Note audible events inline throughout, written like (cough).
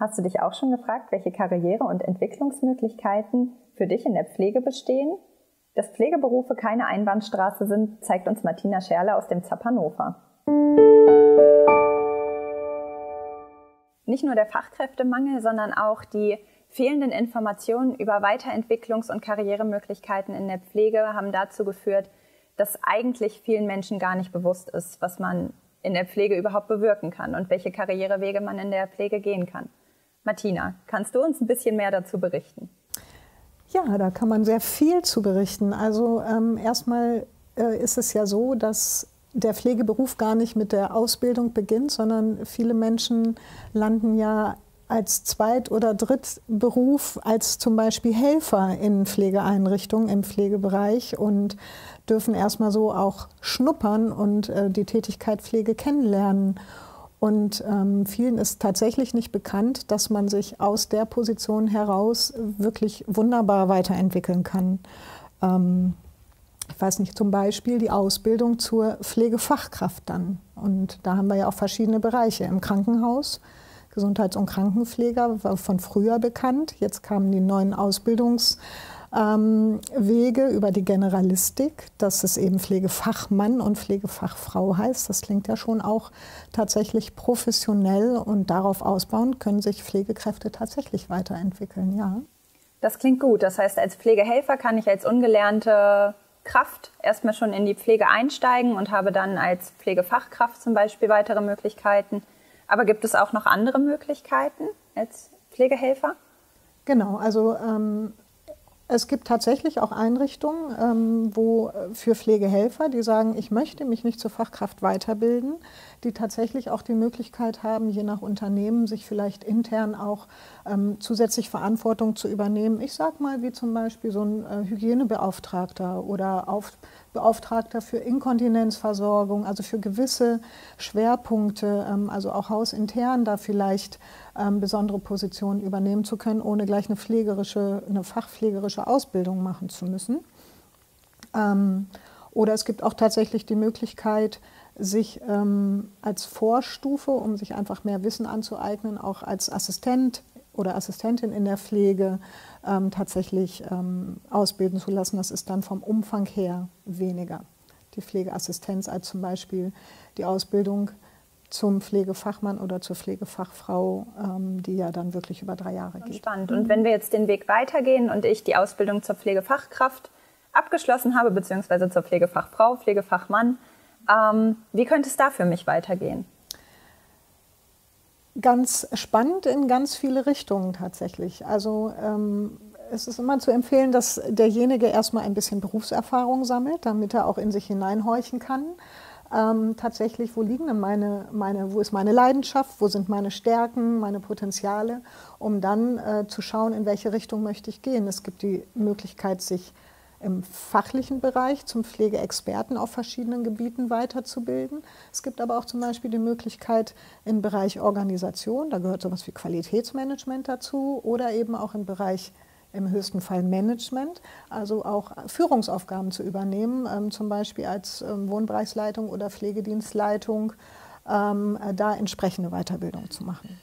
Hast du dich auch schon gefragt, welche Karriere- und Entwicklungsmöglichkeiten für dich in der Pflege bestehen? Dass Pflegeberufe keine Einbahnstraße sind, zeigt uns Martina Scherle aus dem ZAP. Nicht nur der Fachkräftemangel, sondern auch die fehlenden Informationen über Weiterentwicklungs- und Karrieremöglichkeiten in der Pflege haben dazu geführt, dass eigentlich vielen Menschen gar nicht bewusst ist, was man in der Pflege überhaupt bewirken kann und welche Karrierewege man in der Pflege gehen kann. Martina, kannst du uns ein bisschen mehr dazu berichten? Ja, da kann man sehr viel zu berichten. Also ähm, erstmal äh, ist es ja so, dass der Pflegeberuf gar nicht mit der Ausbildung beginnt, sondern viele Menschen landen ja als Zweit- oder Drittberuf als zum Beispiel Helfer in Pflegeeinrichtungen im Pflegebereich und dürfen erstmal so auch schnuppern und äh, die Tätigkeit Pflege kennenlernen. Und ähm, vielen ist tatsächlich nicht bekannt, dass man sich aus der Position heraus wirklich wunderbar weiterentwickeln kann. Ähm, ich weiß nicht, zum Beispiel die Ausbildung zur Pflegefachkraft dann. Und da haben wir ja auch verschiedene Bereiche im Krankenhaus. Gesundheits- und Krankenpfleger war von früher bekannt. Jetzt kamen die neuen Ausbildungs- ähm, Wege über die Generalistik, dass es eben Pflegefachmann und Pflegefachfrau heißt. Das klingt ja schon auch tatsächlich professionell und darauf ausbauen können sich Pflegekräfte tatsächlich weiterentwickeln, ja. Das klingt gut. Das heißt, als Pflegehelfer kann ich als ungelernte Kraft erstmal schon in die Pflege einsteigen und habe dann als Pflegefachkraft zum Beispiel weitere Möglichkeiten. Aber gibt es auch noch andere Möglichkeiten als Pflegehelfer? Genau, also ähm, es gibt tatsächlich auch Einrichtungen, ähm, wo äh, für Pflegehelfer, die sagen, ich möchte mich nicht zur Fachkraft weiterbilden, die tatsächlich auch die Möglichkeit haben, je nach Unternehmen sich vielleicht intern auch ähm, zusätzlich Verantwortung zu übernehmen. Ich sage mal, wie zum Beispiel so ein äh, Hygienebeauftragter oder auf, Beauftragter für Inkontinenzversorgung, also für gewisse Schwerpunkte, ähm, also auch hausintern da vielleicht ähm, besondere Positionen übernehmen zu können, ohne gleich eine pflegerische, eine fachpflegerische Ausbildung machen zu müssen. Ähm, oder es gibt auch tatsächlich die Möglichkeit, sich ähm, als Vorstufe, um sich einfach mehr Wissen anzueignen, auch als Assistent oder Assistentin in der Pflege ähm, tatsächlich ähm, ausbilden zu lassen. Das ist dann vom Umfang her weniger. Die Pflegeassistenz als zum Beispiel die Ausbildung zum Pflegefachmann oder zur Pflegefachfrau, ähm, die ja dann wirklich über drei Jahre geht. Spannend. Und wenn wir jetzt den Weg weitergehen und ich die Ausbildung zur Pflegefachkraft abgeschlossen habe, beziehungsweise zur Pflegefachfrau, Pflegefachmann, ähm, wie könnte es da für mich weitergehen? Ganz spannend in ganz viele Richtungen tatsächlich. Also ähm, es ist immer zu empfehlen, dass derjenige erstmal ein bisschen Berufserfahrung sammelt, damit er auch in sich hineinhorchen kann ähm, tatsächlich, wo liegen denn meine, meine, wo ist meine Leidenschaft, wo sind meine Stärken, meine Potenziale, um dann äh, zu schauen, in welche Richtung möchte ich gehen. Es gibt die Möglichkeit, sich im fachlichen Bereich zum Pflegeexperten auf verschiedenen Gebieten weiterzubilden. Es gibt aber auch zum Beispiel die Möglichkeit im Bereich Organisation, da gehört sowas wie Qualitätsmanagement dazu, oder eben auch im Bereich im höchsten Fall Management, also auch Führungsaufgaben zu übernehmen, ähm, zum Beispiel als ähm, Wohnbereichsleitung oder Pflegedienstleitung, ähm, da entsprechende Weiterbildung zu machen.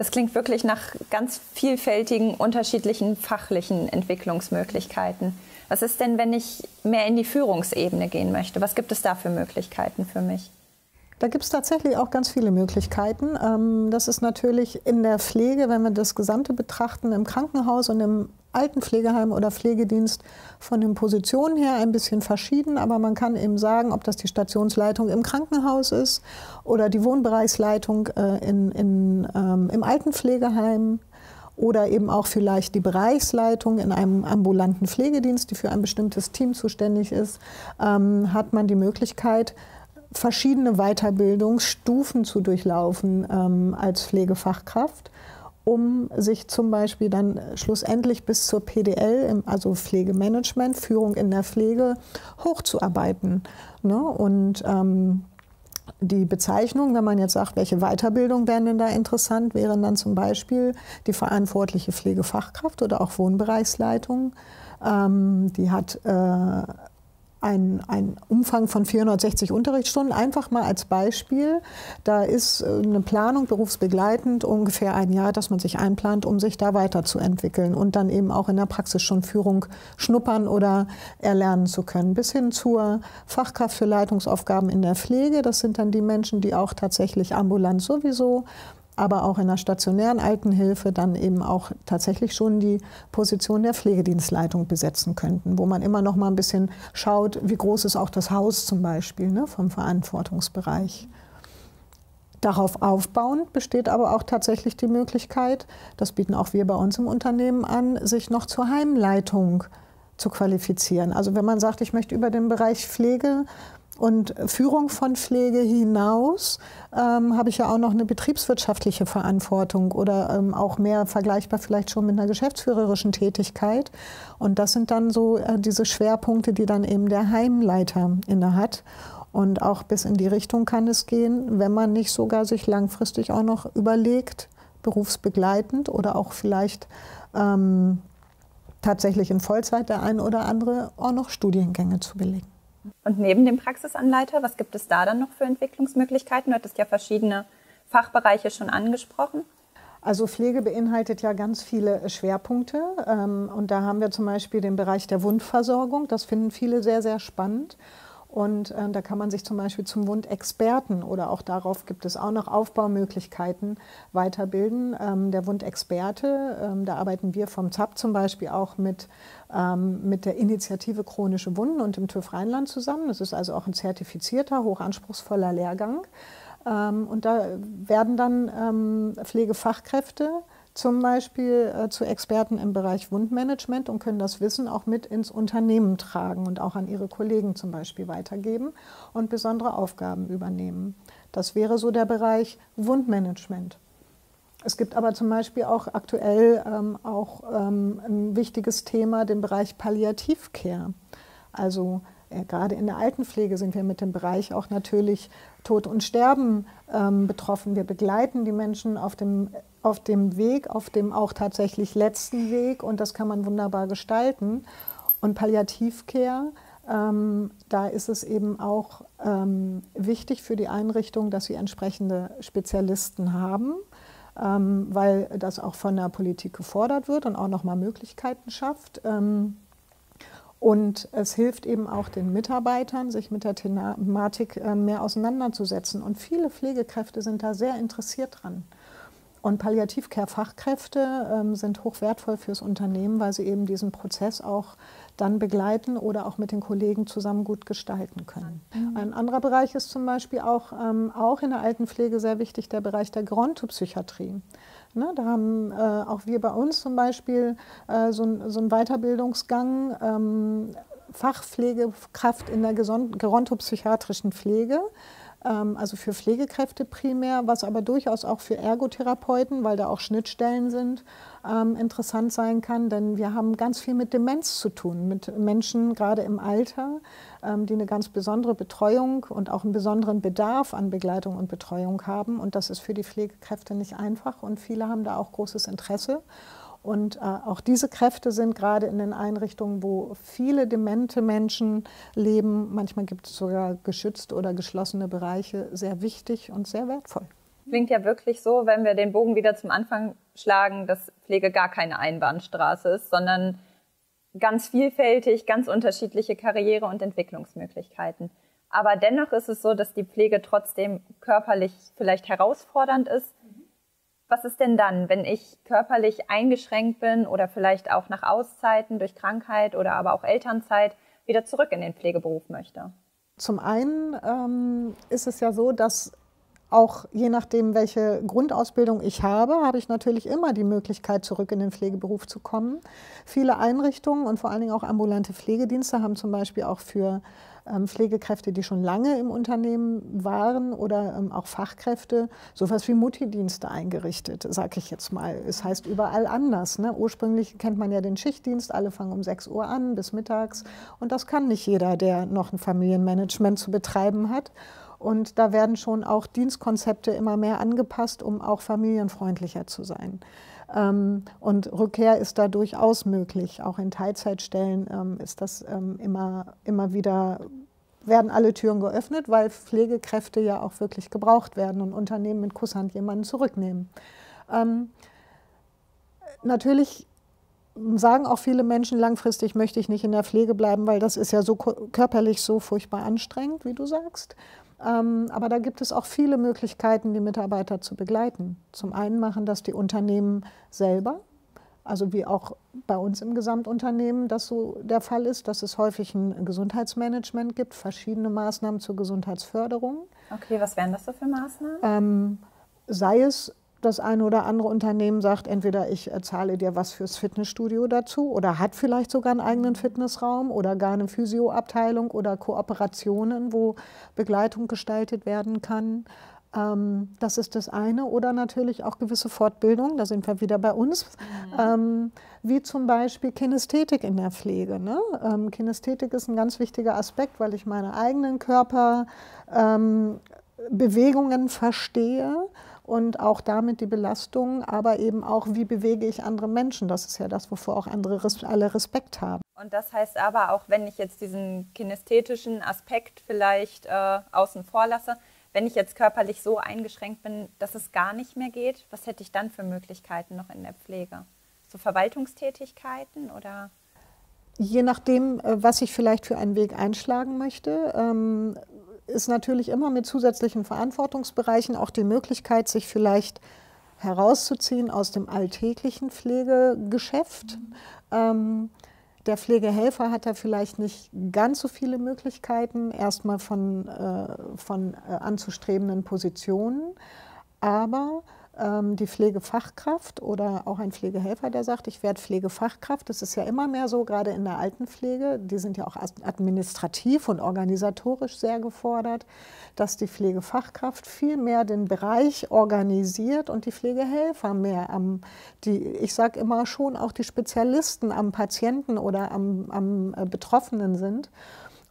Das klingt wirklich nach ganz vielfältigen, unterschiedlichen fachlichen Entwicklungsmöglichkeiten. Was ist denn, wenn ich mehr in die Führungsebene gehen möchte? Was gibt es da für Möglichkeiten für mich? Da gibt es tatsächlich auch ganz viele Möglichkeiten. Ähm, das ist natürlich in der Pflege, wenn wir das Gesamte betrachten, im Krankenhaus und im Altenpflegeheim oder Pflegedienst von den Positionen her ein bisschen verschieden, aber man kann eben sagen, ob das die Stationsleitung im Krankenhaus ist oder die Wohnbereichsleitung äh, in, in, ähm, im Altenpflegeheim oder eben auch vielleicht die Bereichsleitung in einem ambulanten Pflegedienst, die für ein bestimmtes Team zuständig ist, ähm, hat man die Möglichkeit, verschiedene Weiterbildungsstufen zu durchlaufen ähm, als Pflegefachkraft, um sich zum Beispiel dann schlussendlich bis zur PDL, also Pflegemanagement, Führung in der Pflege, hochzuarbeiten. Ne? Und ähm, die Bezeichnung, wenn man jetzt sagt, welche Weiterbildung wären denn da interessant, wären dann zum Beispiel die verantwortliche Pflegefachkraft oder auch Wohnbereichsleitung. Ähm, die hat äh, ein, ein Umfang von 460 Unterrichtsstunden. Einfach mal als Beispiel, da ist äh, eine Planung berufsbegleitend ungefähr ein Jahr, dass man sich einplant, um sich da weiterzuentwickeln und dann eben auch in der Praxis schon Führung schnuppern oder erlernen zu können. Bis hin zur Fachkraft für Leitungsaufgaben in der Pflege. Das sind dann die Menschen, die auch tatsächlich ambulant sowieso aber auch in der stationären Altenhilfe dann eben auch tatsächlich schon die Position der Pflegedienstleitung besetzen könnten, wo man immer noch mal ein bisschen schaut, wie groß ist auch das Haus zum Beispiel ne, vom Verantwortungsbereich. Darauf aufbauend besteht aber auch tatsächlich die Möglichkeit, das bieten auch wir bei uns im Unternehmen an, sich noch zur Heimleitung zu qualifizieren. Also wenn man sagt, ich möchte über den Bereich Pflege und Führung von Pflege hinaus ähm, habe ich ja auch noch eine betriebswirtschaftliche Verantwortung oder ähm, auch mehr vergleichbar vielleicht schon mit einer geschäftsführerischen Tätigkeit. Und das sind dann so äh, diese Schwerpunkte, die dann eben der Heimleiter inne hat. Und auch bis in die Richtung kann es gehen, wenn man nicht sogar sich langfristig auch noch überlegt, berufsbegleitend oder auch vielleicht ähm, tatsächlich in Vollzeit der ein oder andere auch noch Studiengänge zu belegen. Und neben dem Praxisanleiter, was gibt es da dann noch für Entwicklungsmöglichkeiten? Du hattest ja verschiedene Fachbereiche schon angesprochen. Also Pflege beinhaltet ja ganz viele Schwerpunkte. Ähm, und da haben wir zum Beispiel den Bereich der Wundversorgung. Das finden viele sehr, sehr spannend. Und äh, da kann man sich zum Beispiel zum Wundexperten oder auch darauf gibt es auch noch Aufbaumöglichkeiten weiterbilden. Ähm, der Wundexperte, ähm, da arbeiten wir vom ZAP zum Beispiel auch mit, ähm, mit der Initiative Chronische Wunden und dem TÜV Rheinland zusammen. Das ist also auch ein zertifizierter, hochanspruchsvoller Lehrgang. Ähm, und da werden dann ähm, Pflegefachkräfte zum Beispiel äh, zu Experten im Bereich Wundmanagement und können das Wissen auch mit ins Unternehmen tragen und auch an ihre Kollegen zum Beispiel weitergeben und besondere Aufgaben übernehmen. Das wäre so der Bereich Wundmanagement. Es gibt aber zum Beispiel auch aktuell ähm, auch ähm, ein wichtiges Thema, den Bereich Palliativcare. Also gerade in der Altenpflege sind wir mit dem Bereich auch natürlich Tod und Sterben ähm, betroffen. Wir begleiten die Menschen auf dem auf dem Weg, auf dem auch tatsächlich letzten Weg und das kann man wunderbar gestalten. Und Palliativcare, ähm, da ist es eben auch ähm, wichtig für die Einrichtung, dass sie entsprechende Spezialisten haben, ähm, weil das auch von der Politik gefordert wird und auch nochmal Möglichkeiten schafft. Und es hilft eben auch den Mitarbeitern, sich mit der Thematik äh, mehr auseinanderzusetzen. Und viele Pflegekräfte sind da sehr interessiert dran. Und Palliativcare-Fachkräfte ähm, sind hochwertvoll fürs Unternehmen, weil sie eben diesen Prozess auch dann begleiten oder auch mit den Kollegen zusammen gut gestalten können. Mhm. Ein anderer Bereich ist zum Beispiel auch, ähm, auch in der Altenpflege sehr wichtig, der Bereich der Gerontopsychiatrie. Ne, da haben äh, auch wir bei uns zum Beispiel äh, so, so einen Weiterbildungsgang, ähm, Fachpflegekraft in der gerontopsychiatrischen Pflege. Ähm, also für Pflegekräfte primär, was aber durchaus auch für Ergotherapeuten, weil da auch Schnittstellen sind, ähm, interessant sein kann. Denn wir haben ganz viel mit Demenz zu tun, mit Menschen gerade im Alter, ähm, die eine ganz besondere Betreuung und auch einen besonderen Bedarf an Begleitung und Betreuung haben. Und das ist für die Pflegekräfte nicht einfach und viele haben da auch großes Interesse. Und äh, auch diese Kräfte sind gerade in den Einrichtungen, wo viele demente Menschen leben, manchmal gibt es sogar geschützte oder geschlossene Bereiche, sehr wichtig und sehr wertvoll. Klingt ja wirklich so, wenn wir den Bogen wieder zum Anfang schlagen, dass Pflege gar keine Einbahnstraße ist, sondern ganz vielfältig, ganz unterschiedliche Karriere- und Entwicklungsmöglichkeiten. Aber dennoch ist es so, dass die Pflege trotzdem körperlich vielleicht herausfordernd ist, was ist denn dann, wenn ich körperlich eingeschränkt bin oder vielleicht auch nach Auszeiten durch Krankheit oder aber auch Elternzeit wieder zurück in den Pflegeberuf möchte? Zum einen ähm, ist es ja so, dass auch je nachdem, welche Grundausbildung ich habe, habe ich natürlich immer die Möglichkeit, zurück in den Pflegeberuf zu kommen. Viele Einrichtungen und vor allen Dingen auch ambulante Pflegedienste haben zum Beispiel auch für Pflegekräfte, die schon lange im Unternehmen waren oder ähm, auch Fachkräfte, sowas wie Mutti-Dienste eingerichtet, sage ich jetzt mal. Es heißt überall anders. Ne? Ursprünglich kennt man ja den Schichtdienst, alle fangen um 6 Uhr an bis mittags und das kann nicht jeder, der noch ein Familienmanagement zu betreiben hat. Und da werden schon auch Dienstkonzepte immer mehr angepasst, um auch familienfreundlicher zu sein. Ähm, und Rückkehr ist da durchaus möglich. Auch in Teilzeitstellen ähm, ist das ähm, immer, immer wieder, werden alle Türen geöffnet, weil Pflegekräfte ja auch wirklich gebraucht werden und Unternehmen mit Kusshand jemanden zurücknehmen. natürlich sagen auch viele Menschen, langfristig möchte ich nicht in der Pflege bleiben, weil das ist ja so körperlich so furchtbar anstrengend, wie du sagst. Ähm, aber da gibt es auch viele Möglichkeiten, die Mitarbeiter zu begleiten. Zum einen machen das die Unternehmen selber, also wie auch bei uns im Gesamtunternehmen das so der Fall ist, dass es häufig ein Gesundheitsmanagement gibt, verschiedene Maßnahmen zur Gesundheitsförderung. Okay, was wären das so für Maßnahmen? Ähm, sei es das eine oder andere Unternehmen sagt, entweder ich zahle dir was fürs Fitnessstudio dazu oder hat vielleicht sogar einen eigenen Fitnessraum oder gar eine Physioabteilung oder Kooperationen, wo Begleitung gestaltet werden kann. Ähm, das ist das eine. Oder natürlich auch gewisse Fortbildung, da sind wir wieder bei uns, mhm. ähm, wie zum Beispiel Kinästhetik in der Pflege. Ne? Ähm, Kinästhetik ist ein ganz wichtiger Aspekt, weil ich meine eigenen Körperbewegungen verstehe und auch damit die Belastung, aber eben auch, wie bewege ich andere Menschen. Das ist ja das, wovor auch andere alle Respekt haben. Und das heißt aber auch, wenn ich jetzt diesen kinästhetischen Aspekt vielleicht äh, außen vor lasse, wenn ich jetzt körperlich so eingeschränkt bin, dass es gar nicht mehr geht, was hätte ich dann für Möglichkeiten noch in der Pflege? So Verwaltungstätigkeiten oder? Je nachdem, äh, was ich vielleicht für einen Weg einschlagen möchte. Ist natürlich immer mit zusätzlichen Verantwortungsbereichen auch die Möglichkeit, sich vielleicht herauszuziehen aus dem alltäglichen Pflegegeschäft. Mhm. Ähm, der Pflegehelfer hat da vielleicht nicht ganz so viele Möglichkeiten, erstmal von, äh, von äh, anzustrebenden Positionen. Aber die Pflegefachkraft oder auch ein Pflegehelfer, der sagt, ich werde Pflegefachkraft. Das ist ja immer mehr so, gerade in der Altenpflege. Die sind ja auch administrativ und organisatorisch sehr gefordert, dass die Pflegefachkraft viel mehr den Bereich organisiert und die Pflegehelfer mehr am, die, ich sage immer schon, auch die Spezialisten am Patienten oder am, am äh, Betroffenen sind.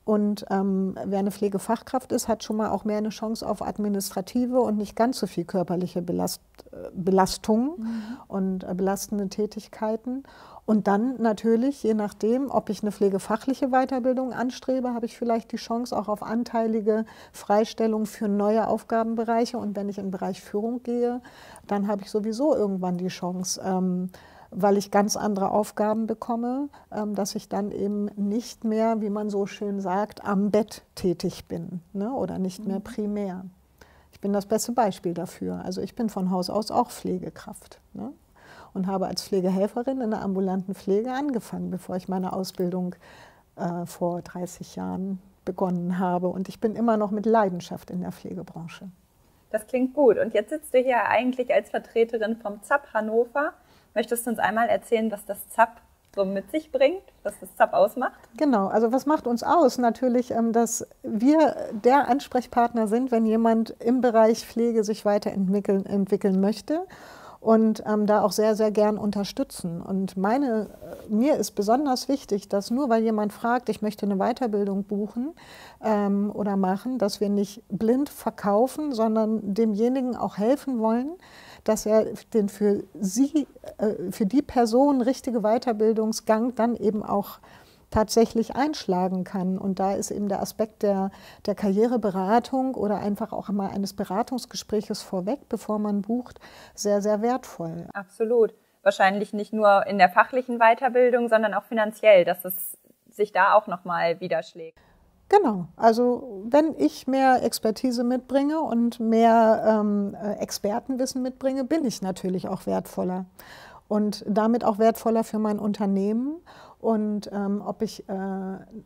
Und ähm, wer eine Pflegefachkraft ist, hat schon mal auch mehr eine Chance auf administrative und nicht ganz so viel körperliche Belast äh, Belastung mhm. und äh, belastende Tätigkeiten. Und dann natürlich, je nachdem, ob ich eine pflegefachliche Weiterbildung anstrebe, habe ich vielleicht die Chance auch auf anteilige Freistellung für neue Aufgabenbereiche. Und wenn ich in den Bereich Führung gehe, dann habe ich sowieso irgendwann die Chance, ähm, weil ich ganz andere Aufgaben bekomme, ähm, dass ich dann eben nicht mehr, wie man so schön sagt, am Bett tätig bin ne? oder nicht mehr mhm. primär. Ich bin das beste Beispiel dafür. Also ich bin von Haus aus auch Pflegekraft ne? und habe als Pflegehelferin in der ambulanten Pflege angefangen, bevor ich meine Ausbildung äh, vor 30 Jahren begonnen habe. Und ich bin immer noch mit Leidenschaft in der Pflegebranche. Das klingt gut. Und jetzt sitzt du hier eigentlich als Vertreterin vom ZAP Hannover. Möchtest du uns einmal erzählen, was das ZAP so mit sich bringt, was das ZAP ausmacht? Genau, also was macht uns aus? Natürlich, ähm, dass wir der Ansprechpartner sind, wenn jemand im Bereich Pflege sich weiterentwickeln entwickeln möchte und ähm, da auch sehr, sehr gern unterstützen. Und meine, äh, mir ist besonders wichtig, dass nur weil jemand fragt, ich möchte eine Weiterbildung buchen ähm, oder machen, dass wir nicht blind verkaufen, sondern demjenigen auch helfen wollen, dass er den für sie, äh, für die Person richtige Weiterbildungsgang dann eben auch tatsächlich einschlagen kann. Und da ist eben der Aspekt der, der Karriereberatung oder einfach auch mal eines Beratungsgespräches vorweg, bevor man bucht, sehr, sehr wertvoll. Absolut. Wahrscheinlich nicht nur in der fachlichen Weiterbildung, sondern auch finanziell, dass es sich da auch nochmal widerschlägt. Genau, also wenn ich mehr Expertise mitbringe und mehr ähm, äh, Expertenwissen mitbringe, bin ich natürlich auch wertvoller und damit auch wertvoller für mein Unternehmen und ähm, ob ich äh,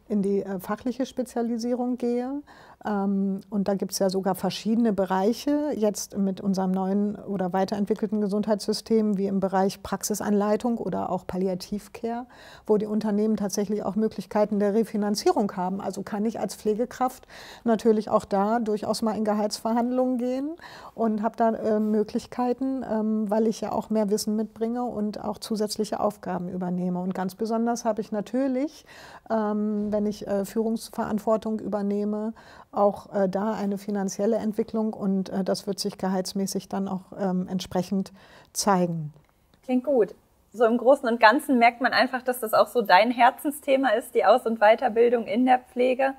in die äh, fachliche Spezialisierung gehe. Ähm, und da gibt es ja sogar verschiedene Bereiche, jetzt mit unserem neuen oder weiterentwickelten Gesundheitssystem, wie im Bereich Praxisanleitung oder auch Palliativcare, wo die Unternehmen tatsächlich auch Möglichkeiten der Refinanzierung haben. Also kann ich als Pflegekraft natürlich auch da durchaus mal in Gehaltsverhandlungen gehen und habe da äh, Möglichkeiten, ähm, weil ich ja auch mehr Wissen mitbringe und auch zusätzliche Aufgaben übernehme. Und ganz besonders Habe ich natürlich, ähm, wenn ich äh, Führungsverantwortung übernehme, auch äh, da eine finanzielle Entwicklung und äh, das wird sich gehaltsmäßig dann auch ähm, entsprechend zeigen. Klingt gut. So im Großen und Ganzen merkt man einfach, dass das auch so dein Herzensthema ist, die Aus- und Weiterbildung in der Pflege.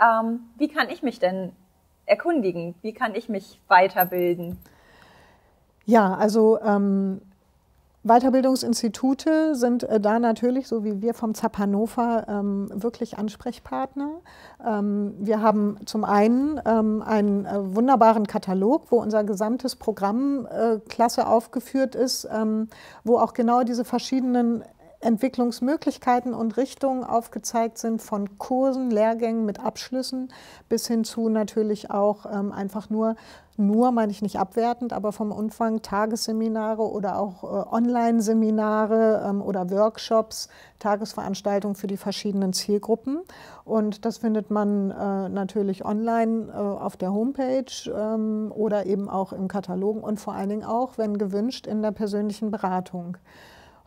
Ähm, wie kann ich mich denn erkundigen? Wie kann ich mich weiterbilden? Ja, also ähm, Weiterbildungsinstitute sind äh, da natürlich, so wie wir vom ZAP Hannover, ähm, wirklich Ansprechpartner. Ähm, wir haben zum einen ähm, einen äh, wunderbaren Katalog, wo unser gesamtes Programm äh, klasse aufgeführt ist, wo auch genau diese verschiedenen Entwicklungsmöglichkeiten und Richtungen aufgezeigt sind, von Kursen, Lehrgängen mit Abschlüssen bis hin zu natürlich auch ähm, einfach nur, nur meine ich nicht abwertend, aber vom Umfang Tagesseminare oder auch äh, Online-Seminare ähm, oder Workshops, Tagesveranstaltungen für die verschiedenen Zielgruppen. Und das findet man äh, natürlich online äh, auf der Homepage ähm, oder eben auch im Katalog und vor allen Dingen auch, wenn gewünscht, in der persönlichen Beratung.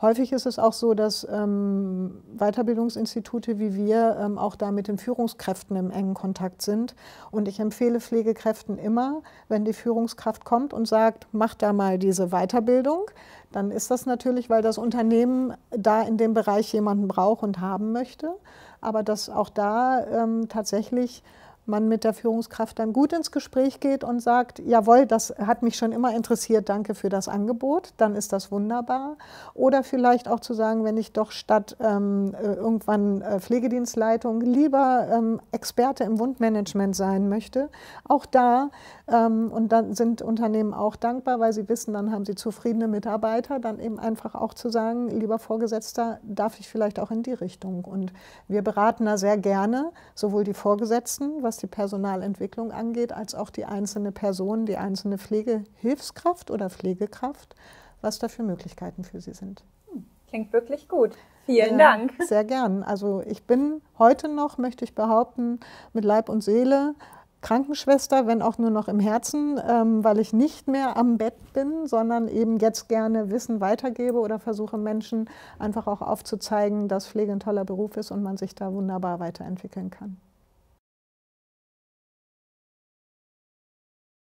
Häufig ist es auch so, dass ähm, Weiterbildungsinstitute wie wir ähm, auch da mit den Führungskräften im engen Kontakt sind. Und ich empfehle Pflegekräften immer, wenn die Führungskraft kommt und sagt, mach da mal diese Weiterbildung, dann ist das natürlich, weil das Unternehmen da in dem Bereich jemanden braucht und haben möchte. Aber dass auch da ähm, tatsächlich man mit der Führungskraft dann gut ins Gespräch geht und sagt, jawohl, das hat mich schon immer interessiert, danke für das Angebot, dann ist das wunderbar. Oder vielleicht auch zu sagen, wenn ich doch statt ähm, äh, irgendwann äh, Pflegedienstleitung lieber ähm, Experte im Wundmanagement sein möchte, auch da, ähm, und dann sind Unternehmen auch dankbar, weil sie wissen, dann haben sie zufriedene Mitarbeiter, dann eben einfach auch zu sagen, lieber Vorgesetzter, darf ich vielleicht auch in die Richtung. Und wir beraten da sehr gerne, sowohl die Vorgesetzten, was was die Personalentwicklung angeht, als auch die einzelne Person, die einzelne Pflegehilfskraft oder Pflegekraft, was da für Möglichkeiten für sie sind. Klingt wirklich gut. Vielen ja, Dank. (laughs) Sehr gern. Also ich bin heute noch, möchte ich behaupten, mit Leib und Seele Krankenschwester, wenn auch nur noch im Herzen, ähm, weil ich nicht mehr am Bett bin, sondern eben jetzt gerne Wissen weitergebe oder versuche Menschen einfach auch aufzuzeigen, dass Pflege ein toller Beruf ist und man sich da wunderbar weiterentwickeln kann.